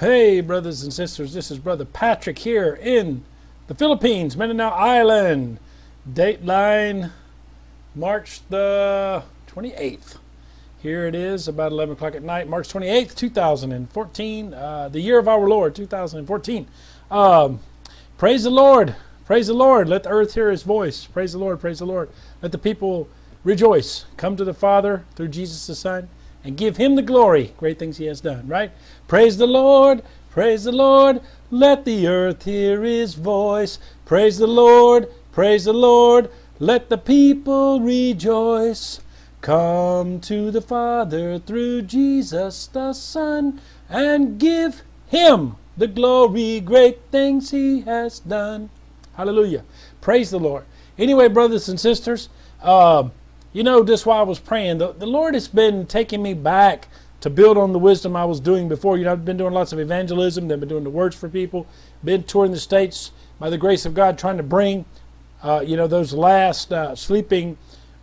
Hey, brothers and sisters, this is Brother Patrick here in the Philippines, Mindanao Island. Dateline March the 28th. Here it is, about 11 o'clock at night, March 28th, 2014, uh, the year of our Lord, 2014. Um, praise the Lord, praise the Lord. Let the earth hear his voice. Praise the Lord, praise the Lord. Let the people rejoice. Come to the Father through Jesus the Son and give him the glory. Great things he has done, right? Praise the Lord, praise the Lord. Let the earth hear his voice. Praise the Lord, praise the Lord. Let the people rejoice. Come to the Father through Jesus the Son and give him the glory, great things he has done. Hallelujah. Praise the Lord. Anyway, brothers and sisters, uh, you know, just while I was praying, the, the Lord has been taking me back to build on the wisdom I was doing before. You know, I've been doing lots of evangelism, I've been doing the words for people, been touring the States by the grace of God, trying to bring, uh, you know, those last uh, sleeping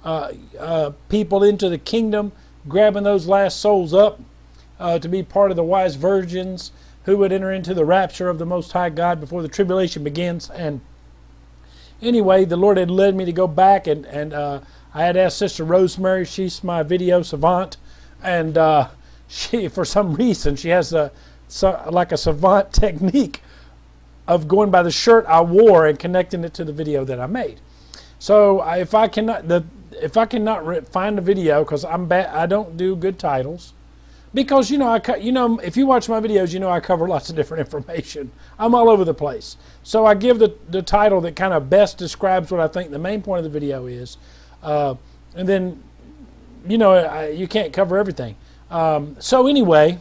uh, uh, people into the kingdom, grabbing those last souls up uh, to be part of the wise virgins who would enter into the rapture of the Most High God before the tribulation begins. And anyway, the Lord had led me to go back, and, and uh, I had asked Sister Rosemary, she's my video savant, and uh, she, for some reason, she has a so, like a savant technique of going by the shirt I wore and connecting it to the video that I made. So if I cannot the if I cannot find the video because I'm bad, I don't do good titles. Because you know, I you know, if you watch my videos, you know I cover lots of different information. I'm all over the place. So I give the the title that kind of best describes what I think the main point of the video is, uh, and then, you know, I, you can't cover everything. Um, so anyway,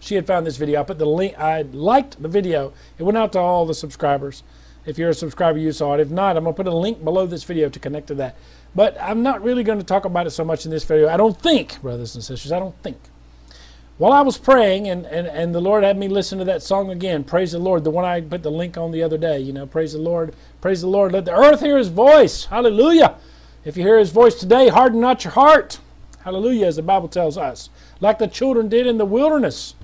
she had found this video. I put the link. I liked the video. It went out to all the subscribers. If you're a subscriber, you saw it. If not, I'm going to put a link below this video to connect to that. But I'm not really going to talk about it so much in this video. I don't think, brothers and sisters, I don't think. While I was praying, and, and, and the Lord had me listen to that song again, Praise the Lord, the one I put the link on the other day, you know, Praise the Lord, Praise the Lord. Let the earth hear His voice. Hallelujah. If you hear His voice today, harden not your heart. Hallelujah, as the Bible tells us. Like the children did in the wilderness.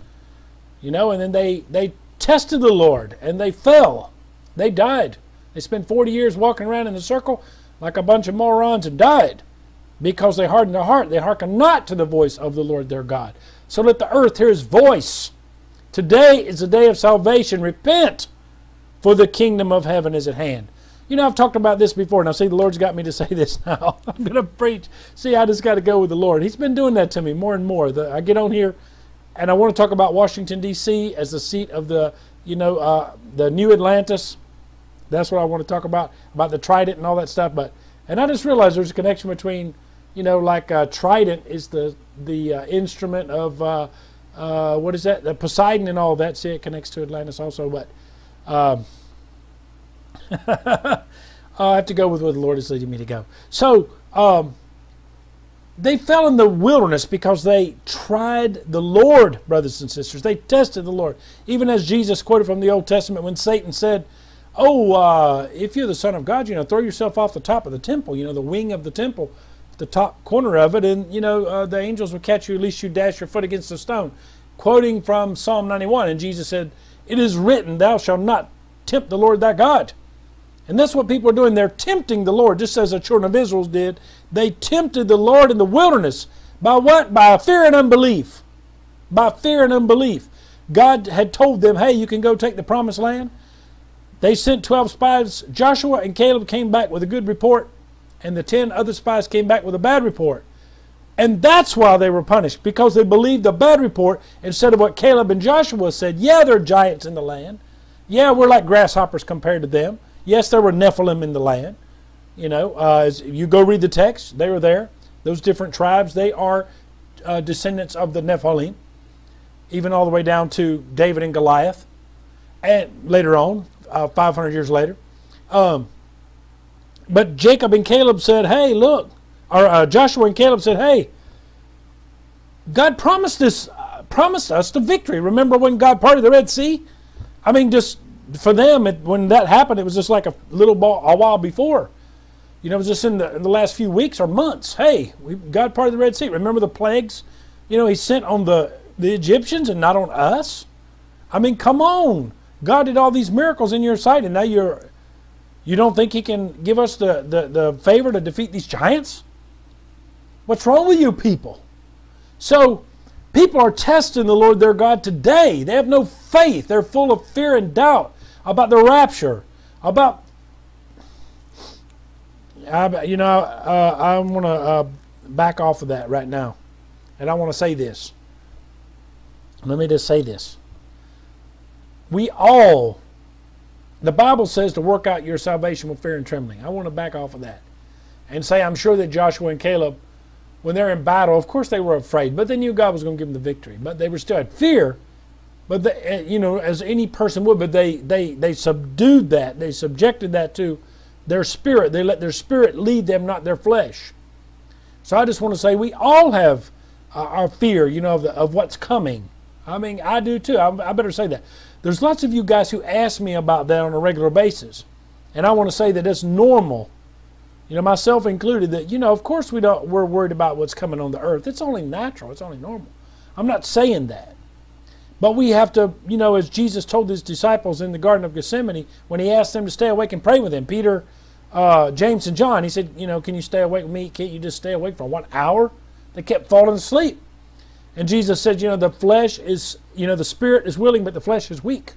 You know, and then they, they tested the Lord, and they fell. They died. They spent 40 years walking around in a circle like a bunch of morons and died because they hardened their heart. They hearkened not to the voice of the Lord their God. So let the earth hear his voice. Today is the day of salvation. Repent, for the kingdom of heaven is at hand. You know, I've talked about this before. Now, see, the Lord's got me to say this now. I'm going to preach. See, I just got to go with the Lord. He's been doing that to me more and more. The, I get on here, and I want to talk about Washington, D.C. as the seat of the, you know, uh, the new Atlantis that's what I want to talk about, about the trident and all that stuff. But And I just realized there's a connection between, you know, like uh, trident is the, the uh, instrument of, uh, uh, what is that, the Poseidon and all that. See, it connects to Atlantis also. But um, I have to go with where the Lord is leading me to go. So, um, they fell in the wilderness because they tried the Lord, brothers and sisters. They tested the Lord. Even as Jesus quoted from the Old Testament when Satan said, oh, uh, if you're the Son of God, you know, throw yourself off the top of the temple, you know, the wing of the temple, the top corner of it, and, you know, uh, the angels will catch you, at least you dash your foot against a stone. Quoting from Psalm 91, and Jesus said, It is written, Thou shalt not tempt the Lord thy God. And that's what people are doing. They're tempting the Lord, just as the children of Israel did. They tempted the Lord in the wilderness. By what? By fear and unbelief. By fear and unbelief. God had told them, hey, you can go take the promised land. They sent 12 spies. Joshua and Caleb came back with a good report, and the 10 other spies came back with a bad report. And that's why they were punished, because they believed the bad report instead of what Caleb and Joshua said. Yeah, there are giants in the land. Yeah, we're like grasshoppers compared to them. Yes, there were Nephilim in the land. You know, uh, as you go read the text, they were there. Those different tribes, they are uh, descendants of the Nephilim, even all the way down to David and Goliath. And later on, uh, 500 years later. Um, but Jacob and Caleb said, hey, look, or uh, Joshua and Caleb said, hey, God promised us, uh, promised us the victory. Remember when God parted the Red Sea? I mean, just for them, it, when that happened, it was just like a little ball, a while before. You know, it was just in the, in the last few weeks or months. Hey, we, God parted the Red Sea. Remember the plagues? You know, He sent on the, the Egyptians and not on us. I mean, come on. God did all these miracles in your sight, and now you're you don't think he can give us the, the, the favor to defeat these giants? What's wrong with you people? So people are testing the Lord their God today. They have no faith. They're full of fear and doubt about the rapture, about I, you know, uh, I want to uh, back off of that right now. And I want to say this. Let me just say this. We all, the Bible says to work out your salvation with fear and trembling. I want to back off of that and say I'm sure that Joshua and Caleb, when they're in battle, of course they were afraid, but they knew God was going to give them the victory. But they were still at fear, but they, eh, you know, as any person would, but they, they, they subdued that. They subjected that to their spirit. They let their spirit lead them, not their flesh. So I just want to say we all have uh, our fear, you know, of, the, of, what's coming. I mean, I do too. I, I better say that. There's lots of you guys who ask me about that on a regular basis. And I want to say that it's normal, you know, myself included, that, you know, of course we don't, we're worried about what's coming on the earth. It's only natural. It's only normal. I'm not saying that. But we have to, you know, as Jesus told his disciples in the Garden of Gethsemane, when he asked them to stay awake and pray with him, Peter, uh, James, and John, he said, you know, can you stay awake with me? Can't you just stay awake for one hour? They kept falling asleep. And Jesus said, you know, the flesh is, you know, the spirit is willing, but the flesh is weak.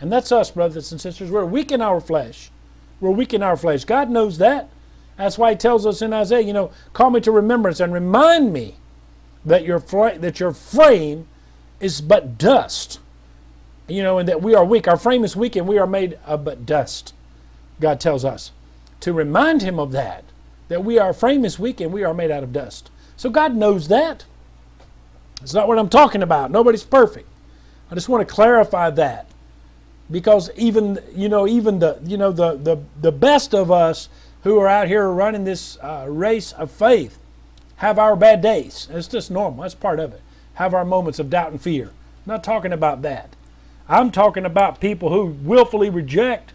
And that's us, brothers and sisters. We're weak in our flesh. We're weak in our flesh. God knows that. That's why he tells us in Isaiah, you know, call me to remembrance and remind me that your, that your frame is but dust. You know, and that we are weak. Our frame is weak and we are made of but dust. God tells us to remind him of that, that we our frame is weak and we are made out of dust. So God knows that. It's not what I'm talking about. Nobody's perfect. I just want to clarify that. Because even you know, even the you know the the, the best of us who are out here running this uh, race of faith have our bad days. It's just normal. That's part of it have our moments of doubt and fear. I'm not talking about that. I'm talking about people who willfully reject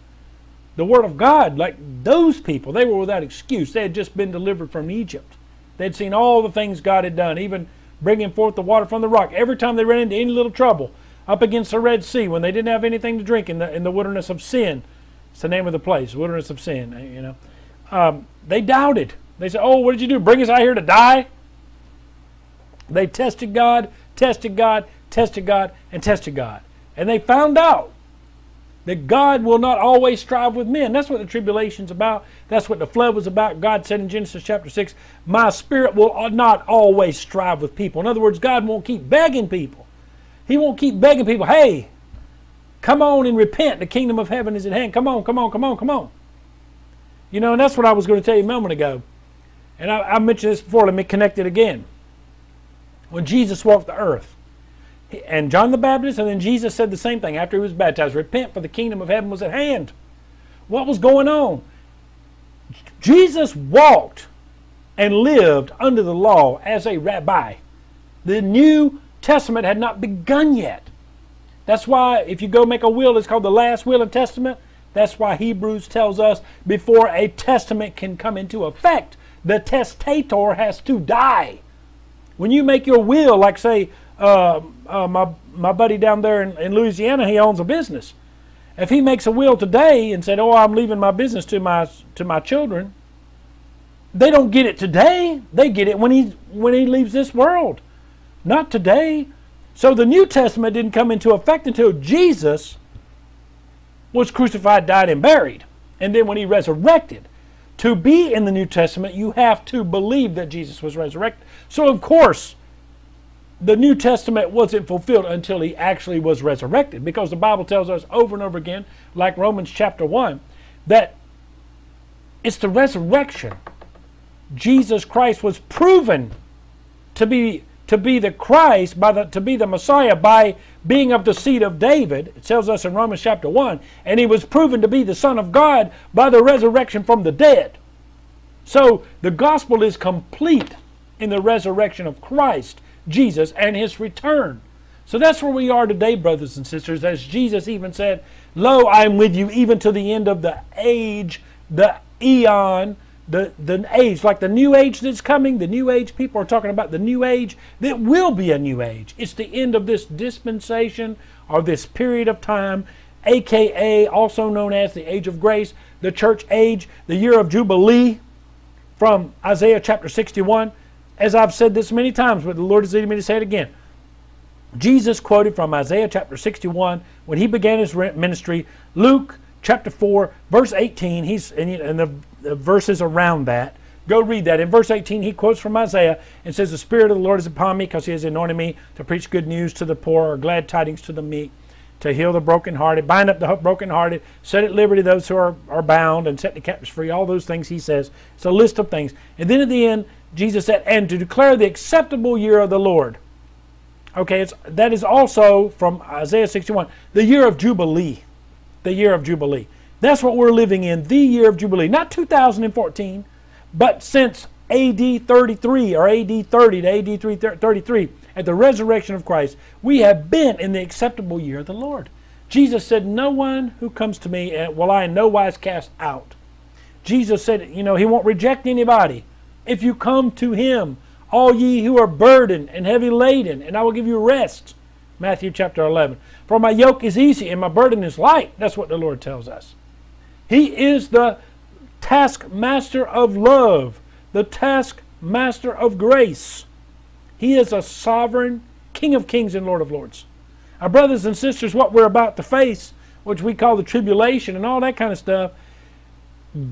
the Word of God, like those people. They were without excuse. They had just been delivered from Egypt. They'd seen all the things God had done, even bringing forth the water from the rock. Every time they ran into any little trouble, up against the Red Sea, when they didn't have anything to drink in the, in the wilderness of sin, it's the name of the place, wilderness of sin, you know, um, they doubted. They said, oh, what did you do? Bring us out here to die? They tested God, tested God, tested God, and tested God. And they found out that God will not always strive with men. That's what the tribulation's about. That's what the flood was about. God said in Genesis chapter 6, My spirit will not always strive with people. In other words, God won't keep begging people. He won't keep begging people, hey, come on and repent. The kingdom of heaven is at hand. Come on, come on, come on, come on. You know, and that's what I was going to tell you a moment ago. And I, I mentioned this before. Let me connect it again when Jesus walked the earth. And John the Baptist, and then Jesus said the same thing after he was baptized Repent, for the kingdom of heaven was at hand. What was going on? Jesus walked and lived under the law as a rabbi. The New Testament had not begun yet. That's why, if you go make a will, it's called the last will and testament. That's why Hebrews tells us before a testament can come into effect, the testator has to die. When you make your will, like say, uh, uh, my my buddy down there in, in Louisiana, he owns a business. If he makes a will today and said, "Oh, I'm leaving my business to my to my children," they don't get it today. They get it when he when he leaves this world, not today. So the New Testament didn't come into effect until Jesus was crucified, died, and buried, and then when he resurrected. To be in the New Testament, you have to believe that Jesus was resurrected. So, of course, the New Testament wasn't fulfilled until he actually was resurrected because the Bible tells us over and over again, like Romans chapter 1, that it's the resurrection. Jesus Christ was proven to be to be the Christ, by the, to be the Messiah by being of the seed of David. It tells us in Romans chapter 1. And he was proven to be the Son of God by the resurrection from the dead. So the gospel is complete in the resurrection of Christ, Jesus, and his return. So that's where we are today, brothers and sisters. As Jesus even said, Lo, I am with you even to the end of the age, the eon, the, the age, like the new age that's coming, the new age people are talking about the new age that will be a new age. It's the end of this dispensation or this period of time, aka also known as the age of grace, the church age, the year of Jubilee from Isaiah chapter 61. As I've said this many times, but the Lord is leading me to say it again. Jesus quoted from Isaiah chapter 61 when he began his ministry. Luke chapter 4, verse 18, he's and the, the verses around that. Go read that. In verse 18, he quotes from Isaiah and says, The Spirit of the Lord is upon me because he has anointed me to preach good news to the poor or glad tidings to the meek, to heal the brokenhearted, bind up the brokenhearted, set at liberty those who are, are bound, and set the captives free. All those things he says. It's a list of things. And then at the end, Jesus said, And to declare the acceptable year of the Lord. Okay, it's, that is also from Isaiah 61, the year of Jubilee the year of Jubilee. That's what we're living in, the year of Jubilee. Not 2014, but since AD 33 or AD 30 to AD 33, at the resurrection of Christ, we have been in the acceptable year of the Lord. Jesus said, No one who comes to me eh, will I in no wise cast out. Jesus said, you know, he won't reject anybody. If you come to him, all ye who are burdened and heavy laden, and I will give you rest. Matthew chapter 11. For my yoke is easy and my burden is light. That's what the Lord tells us. He is the taskmaster of love, the taskmaster of grace. He is a sovereign King of kings and Lord of lords. Our brothers and sisters, what we're about to face, which we call the tribulation and all that kind of stuff,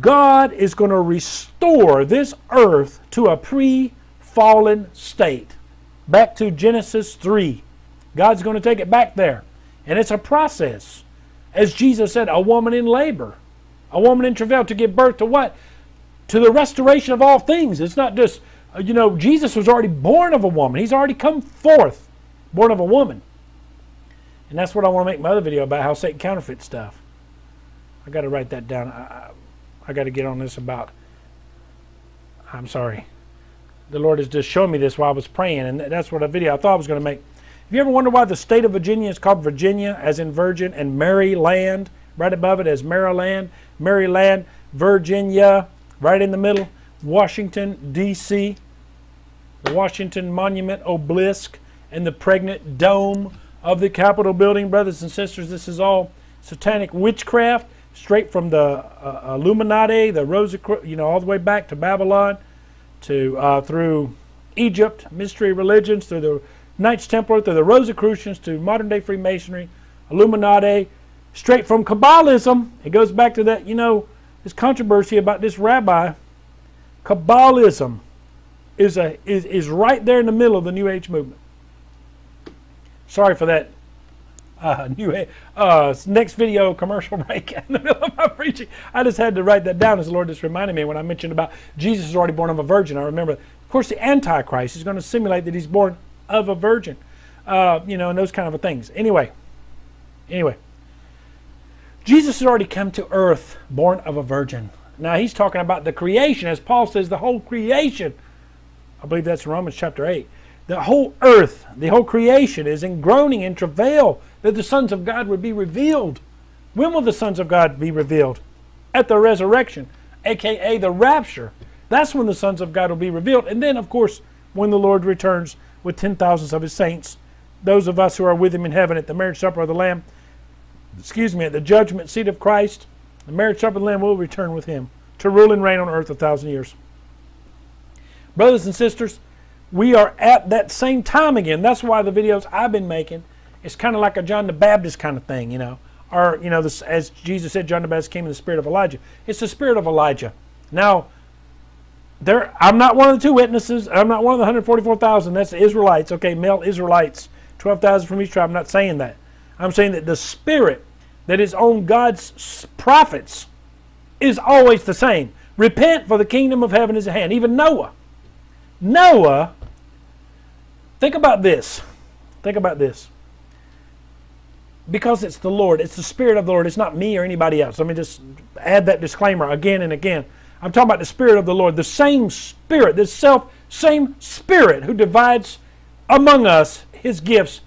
God is going to restore this earth to a pre fallen state. Back to Genesis 3. God's going to take it back there. And it's a process. As Jesus said, a woman in labor, a woman in travail to give birth to what? To the restoration of all things. It's not just, uh, you know, Jesus was already born of a woman. He's already come forth, born of a woman. And that's what I want to make my other video about how Satan counterfeits stuff. I got to write that down. I, I, got to get on this about. I'm sorry. The Lord has just shown me this while I was praying, and that's what a video I thought I was going to make. Have you ever wondered why the state of Virginia is called Virginia, as in Virgin, and Maryland, right above it as Maryland, Maryland, Virginia, right in the middle, Washington, D.C., the Washington Monument Obelisk, and the pregnant dome of the Capitol building. Brothers and sisters, this is all satanic witchcraft, straight from the uh, Illuminati, the Rosicru- you know, all the way back to Babylon, to uh, through Egypt, mystery religions, through the Knights Templar through the Rosicrucians to modern day Freemasonry, Illuminati, straight from Kabbalism. It goes back to that, you know, this controversy about this rabbi. Kabbalism is, a, is, is right there in the middle of the New Age movement. Sorry for that uh, new uh, next video commercial break in the middle of my preaching. I just had to write that down as the Lord just reminded me when I mentioned about Jesus is already born of a virgin. I remember, of course, the Antichrist is going to simulate that he's born of a virgin, uh, you know, and those kind of things. Anyway, anyway, Jesus has already come to earth born of a virgin. Now he's talking about the creation, as Paul says, the whole creation. I believe that's Romans chapter 8. The whole earth, the whole creation is in groaning and travail that the sons of God would be revealed. When will the sons of God be revealed? At the resurrection, aka the rapture. That's when the sons of God will be revealed. And then, of course, when the Lord returns with ten thousands of his saints, those of us who are with him in heaven at the marriage supper of the Lamb, excuse me, at the judgment seat of Christ, the marriage supper of the Lamb will return with him to rule and reign on earth a thousand years. Brothers and sisters, we are at that same time again. That's why the videos I've been making, it's kind of like a John the Baptist kind of thing, you know. Or, you know, this, as Jesus said, John the Baptist came in the spirit of Elijah. It's the spirit of Elijah. Now, there, I'm not one of the two witnesses. I'm not one of the 144,000. That's the Israelites. Okay, male Israelites, 12,000 from each tribe. I'm not saying that. I'm saying that the spirit that is on God's prophets is always the same. Repent, for the kingdom of heaven is at hand. Even Noah. Noah, think about this. Think about this. Because it's the Lord, it's the Spirit of the Lord, it's not me or anybody else. Let me just add that disclaimer again and again. I'm talking about the Spirit of the Lord, the same Spirit, this self same Spirit who divides among us His gifts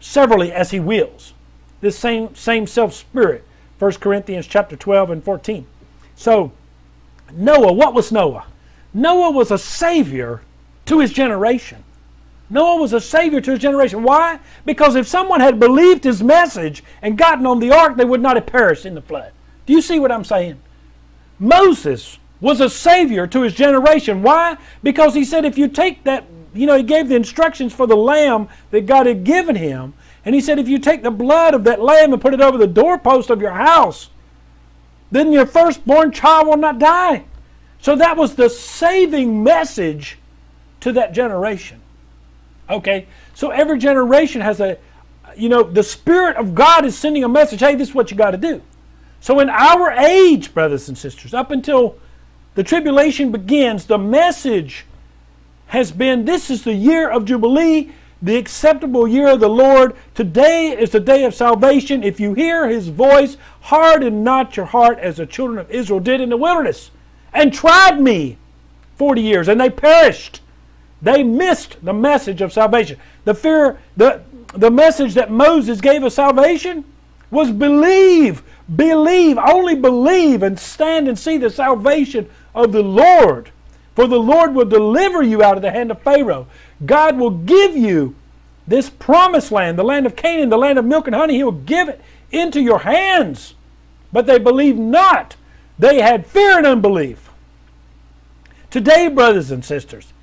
severally as He wills. This same same self Spirit. 1 Corinthians chapter 12 and 14. So Noah, what was Noah? Noah was a savior to his generation. Noah was a savior to his generation. Why? Because if someone had believed his message and gotten on the ark, they would not have perished in the flood. Do you see what I'm saying? Moses was a savior to his generation. Why? Because he said, if you take that, you know, he gave the instructions for the lamb that God had given him. And he said, if you take the blood of that lamb and put it over the doorpost of your house, then your firstborn child will not die. So that was the saving message to that generation. Okay? So every generation has a, you know, the Spirit of God is sending a message hey, this is what you got to do. So in our age, brothers and sisters, up until the tribulation begins, the message has been this is the year of Jubilee, the acceptable year of the Lord. Today is the day of salvation. If you hear his voice, harden not your heart as the children of Israel did in the wilderness and tried me 40 years and they perished. They missed the message of salvation. The fear, the, the message that Moses gave of salvation was believe Believe, only believe and stand and see the salvation of the Lord. For the Lord will deliver you out of the hand of Pharaoh. God will give you this promised land, the land of Canaan, the land of milk and honey. He will give it into your hands. But they believed not. They had fear and unbelief. Today, brothers and sisters,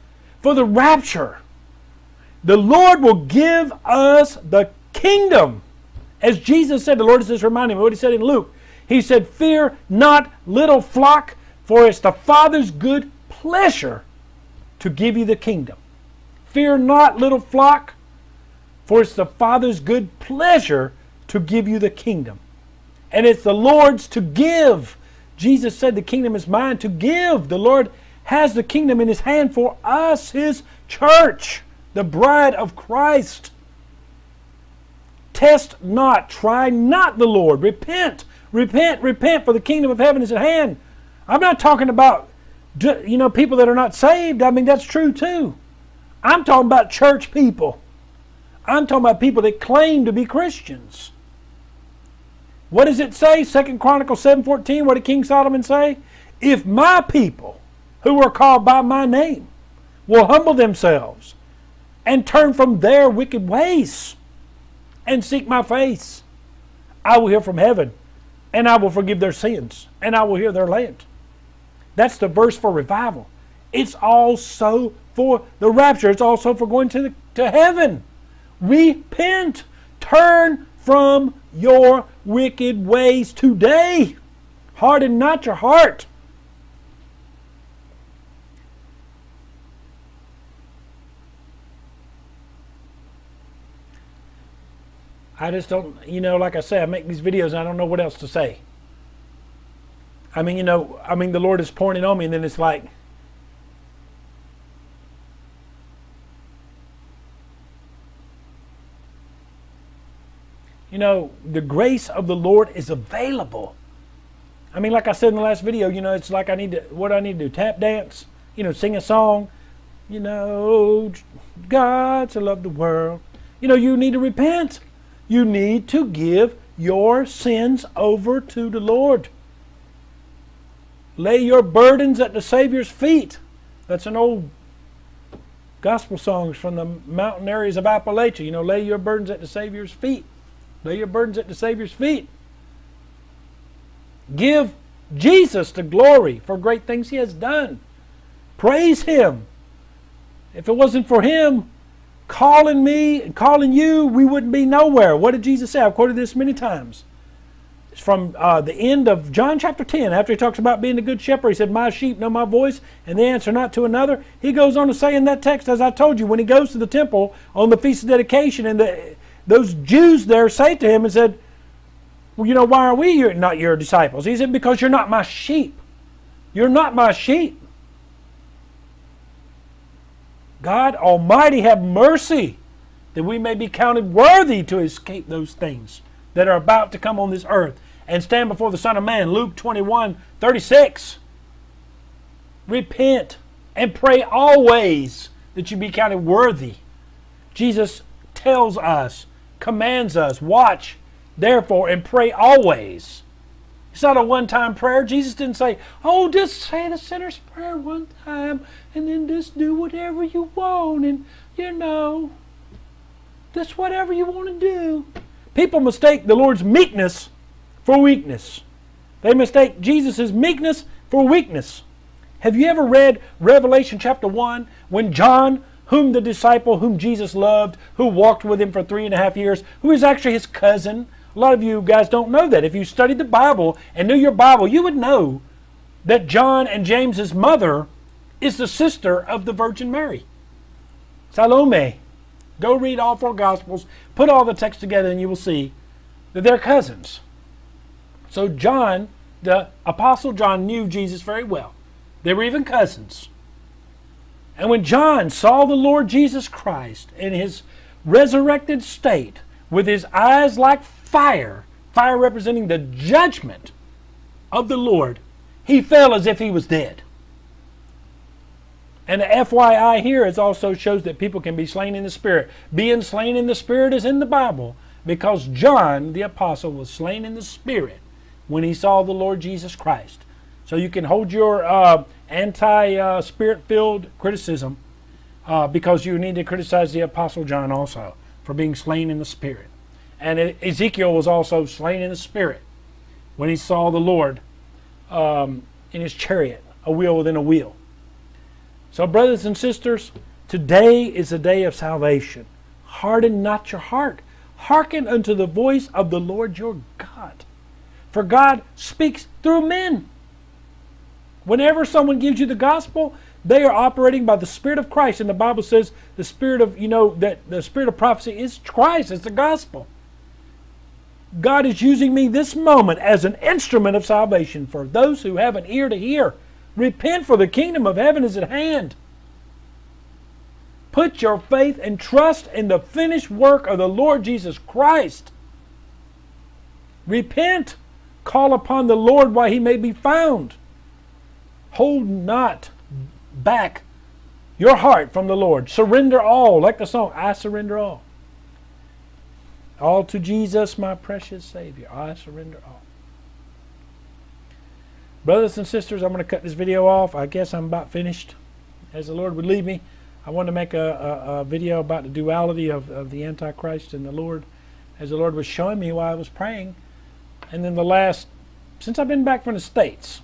for the rapture, the Lord will give us the kingdom. As Jesus said, the Lord is just reminding me what he said in Luke. He said, Fear not, little flock, for it's the Father's good pleasure to give you the kingdom. Fear not, little flock, for it's the Father's good pleasure to give you the kingdom. And it's the Lord's to give. Jesus said, The kingdom is mine to give. The Lord has the kingdom in his hand for us, his church, the bride of Christ. Test not, try not the Lord. Repent, repent, repent, for the kingdom of heaven is at hand. I'm not talking about you know people that are not saved. I mean that's true too. I'm talking about church people. I'm talking about people that claim to be Christians. What does it say? Second Chronicles 7:14. What did King Solomon say? If my people, who are called by my name, will humble themselves and turn from their wicked ways and seek my face. I will hear from heaven, and I will forgive their sins, and I will hear their land. That's the verse for revival. It's also for the rapture. It's also for going to, the, to heaven. Repent. Turn from your wicked ways today. Harden not your heart. I just don't, you know, like I say, I make these videos and I don't know what else to say. I mean, you know, I mean, the Lord is pointing on me, and then it's like, you know, the grace of the Lord is available. I mean, like I said in the last video, you know, it's like I need to, what I need to do, tap dance, you know, sing a song, you know, God to love the world. You know, you need to repent. You need to give your sins over to the Lord. Lay your burdens at the Savior's feet. That's an old gospel songs from the mountain areas of Appalachia. You know, lay your burdens at the Savior's feet. Lay your burdens at the Savior's feet. Give Jesus the glory for great things he has done. Praise him. If it wasn't for him, calling me calling you, we wouldn't be nowhere. What did Jesus say? I've quoted this many times. It's from uh, the end of John chapter 10. After he talks about being a good shepherd, he said, My sheep know my voice, and they answer not to another. He goes on to say in that text, as I told you, when he goes to the temple on the Feast of Dedication, and the, those Jews there say to him and said, Well, you know, why are we your, not your disciples? He said, Because you're not my sheep. You're not my sheep. God Almighty have mercy that we may be counted worthy to escape those things that are about to come on this earth and stand before the Son of Man. Luke 21 36. Repent and pray always that you be counted worthy. Jesus tells us, commands us, watch therefore and pray always It's not a one time prayer. Jesus didn't say, oh, just say the sinner's prayer one time and then just do whatever you want and, you know, just whatever you want to do. People mistake the Lord's meekness for weakness. They mistake Jesus' meekness for weakness. Have you ever read Revelation chapter 1 when John, whom the disciple whom Jesus loved, who walked with him for three and a half years, who is actually his cousin, a lot of you guys don't know that. If you studied the Bible and knew your Bible, you would know that John and James's mother is the sister of the Virgin Mary. Salome. Go read all four Gospels, put all the text together, and you will see that they're cousins. So John, the Apostle John, knew Jesus very well. They were even cousins. And when John saw the Lord Jesus Christ in his resurrected state, with his eyes like fire, fire representing the judgment of the Lord, he fell as if he was dead. And the FYI here is also shows that people can be slain in the Spirit. Being slain in the Spirit is in the Bible because John the Apostle was slain in the Spirit when he saw the Lord Jesus Christ. So you can hold your uh, anti uh, spirit filled criticism uh, because you need to criticize the Apostle John also for being slain in the Spirit. And Ezekiel was also slain in the spirit when he saw the Lord um, in his chariot, a wheel within a wheel. So, brothers and sisters, today is a day of salvation. Harden not your heart. Hearken unto the voice of the Lord your God. For God speaks through men. Whenever someone gives you the gospel, they are operating by the Spirit of Christ. And the Bible says the Spirit of, you know, that the Spirit of prophecy is Christ, it's the gospel. God is using me this moment as an instrument of salvation for those who have an ear to hear. Repent, for the kingdom of heaven is at hand. Put your faith and trust in the finished work of the Lord Jesus Christ. Repent. Call upon the Lord while he may be found. Hold not back your heart from the Lord. Surrender all, like the song, I surrender all. All to Jesus, my precious Savior. I surrender all. Brothers and sisters, I'm going to cut this video off. I guess I'm about finished. As the Lord would lead me, I want to make a, a, a video about the duality of, of the Antichrist and the Lord, as the Lord was showing me while I was praying. And then the last, since I've been back from the States,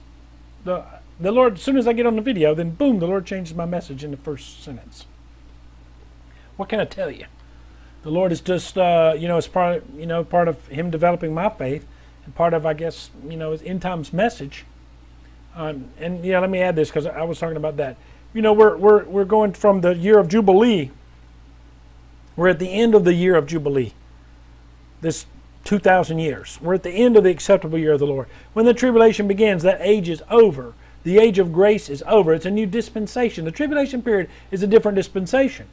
the, the Lord, as soon as I get on the video, then boom, the Lord changes my message in the first sentence. What can I tell you? The Lord is just uh, you know it's part of, you know part of Him developing my faith and part of I guess you know His end times message. Um, and yeah, let me add this because I was talking about that. You know, we're we're we're going from the year of Jubilee. We're at the end of the year of Jubilee. This 2,000 years. We're at the end of the acceptable year of the Lord. When the tribulation begins, that age is over. The age of grace is over. It's a new dispensation. The tribulation period is a different dispensation.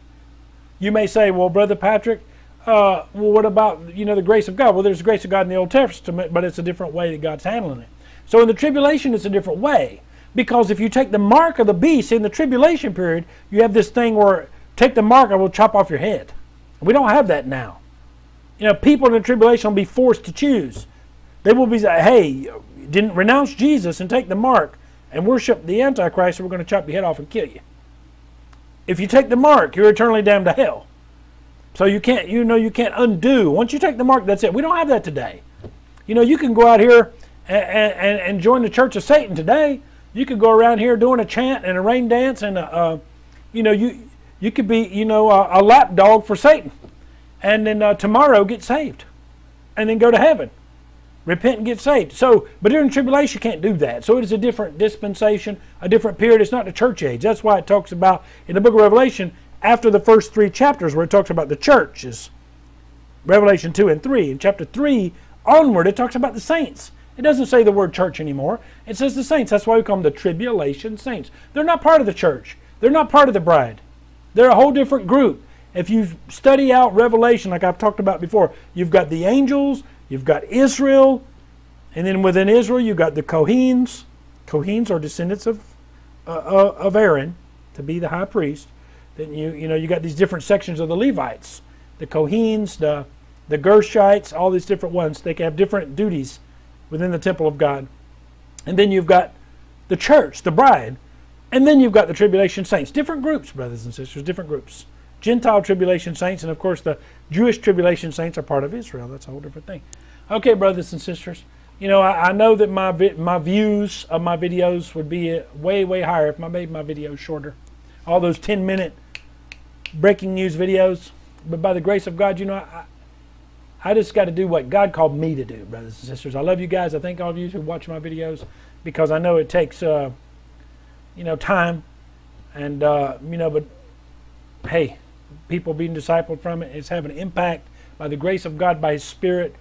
You may say, well, Brother Patrick, uh, well, what about you know the grace of God? Well, there's the grace of God in the Old Testament, but it's a different way that God's handling it. So in the tribulation, it's a different way because if you take the mark of the beast in the tribulation period, you have this thing where take the mark, I will chop off your head. We don't have that now. You know, people in the tribulation will be forced to choose. They will be say, hey, didn't renounce Jesus and take the mark and worship the Antichrist, so we're going to chop your head off and kill you. If you take the mark, you're eternally damned to hell. So you can't, you know, you can't undo. Once you take the mark, that's it. We don't have that today. You know, you can go out here and, and, and join the Church of Satan today. You could go around here doing a chant and a rain dance, and a, uh, you know, you you could be, you know, a, a lap dog for Satan, and then uh, tomorrow get saved, and then go to heaven repent and get saved. So, but during tribulation, you can't do that. So it is a different dispensation, a different period. It's not the church age. That's why it talks about in the book of Revelation, after the first three chapters, where it talks about the church, is Revelation 2 and 3. In chapter 3 onward, it talks about the saints. It doesn't say the word church anymore. It says the saints. That's why we call them the tribulation saints. They're not part of the church. They're not part of the bride. They're a whole different group. If you study out Revelation, like I've talked about before, you've got the angels, You've got Israel, and then within Israel you've got the Kohenes. Kohenes are descendants of uh, uh, of Aaron to be the high priest. Then you you know you got these different sections of the Levites, the Kohenes, the the Gershites, all these different ones. They can have different duties within the temple of God. And then you've got the church, the bride. And then you've got the tribulation saints. Different groups, brothers and sisters, different groups. Gentile tribulation saints, and of course the Jewish tribulation saints are part of Israel. That's a whole different thing. Okay, brothers and sisters, you know, I, I know that my my views of my videos would be way, way higher if I made my videos shorter. All those 10 minute breaking news videos. But by the grace of God, you know, I, I just got to do what God called me to do, brothers and sisters. I love you guys. I thank all of you who watch my videos because I know it takes, uh, you know, time. And, uh, you know, but hey, people being discipled from it, it's having an impact by the grace of God, by His Spirit.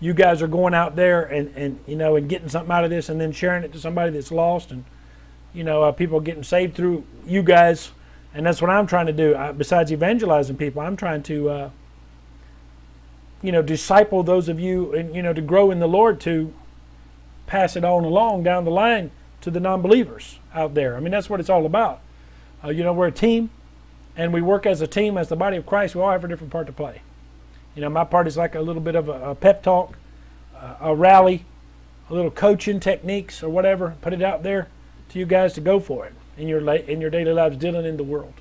You guys are going out there and, and you know, and getting something out of this and then sharing it to somebody that's lost. And, you know, uh, people getting saved through you guys. And that's what I'm trying to do. I, besides evangelizing people, I'm trying to, uh, you know, disciple those of you and, you know, to grow in the Lord to pass it on along down the line to the non believers out there. I mean, that's what it's all about. Uh, you know, we're a team and we work as a team, as the body of Christ. We all have a different part to play. You know, my part is like a little bit of a, a pep talk, uh, a rally, a little coaching techniques or whatever. Put it out there to you guys to go for it in your in your daily lives, dealing in the world.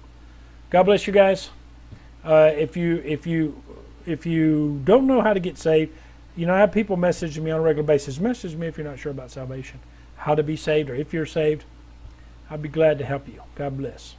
God bless you guys. Uh, if you if you if you don't know how to get saved, you know I have people messaging me on a regular basis. Message me if you're not sure about salvation, how to be saved, or if you're saved. I'd be glad to help you. God bless.